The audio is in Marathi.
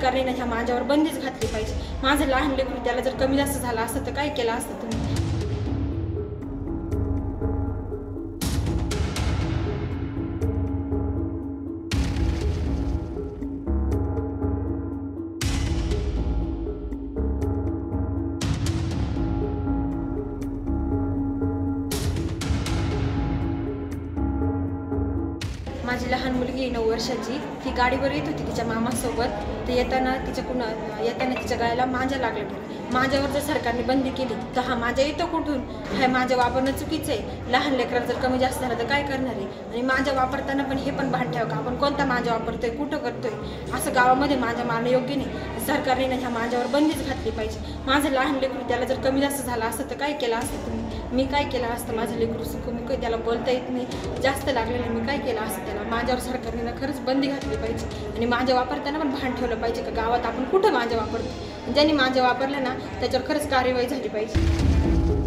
सरकारने ना ह्या माझ्यावर बंदीच घातली पाहिजे. माझं लहान लेकरू त्याला जर कमी जास्त झालं असतं तर काय केलं असतं तुम्ही? माझी लहान मुलगी नऊ वर्षाची. ती गाडीवर येत होती तिच्या मामासोबत. तर येताना तिच्या कुणा येताना तिच्या गायला माझ्या लागलं गेलं माझ्यावर जर सरकारने बंदी केली तर हा माझ्या येतो कुठून? हे माझ्या वापरणं चुकीचं आहे. लहान लेकरात जर कमी जास्त झालं तर काय करणार आहे? आणि माझ्या वापरताना पण हे पण भान ठेवा का? आपण कोणता माझ्या वापरतोय कुठं करतोय? असं गावामध्ये माझ्या मारणं योग्य नाही. सरकारने ह्या माझ्यावर बंदीच घातली पाहिजे. माझं लहान लेकरू त्याला जर कमी जास्त झालं असतं तर काय केलं असतं तुम्ही? मी काय केलं असतं? माझं लेकरू सुखमुख त्याला बोलता येत नाही. जास्त लागलेलं मी काय केलं असतं त्याला? माझ्यावर सरकारने खरंच बंदी घातली पाहिजे. आणि माझ्या वापरताना पण भान ठेवलं पाहिजे का गावात आपण कुठं माझ्या वापरतो? ज्यांनी माझ्या वापरलं ना त्याच्यावर खरंच कार्यवाही झाली पाहिजे.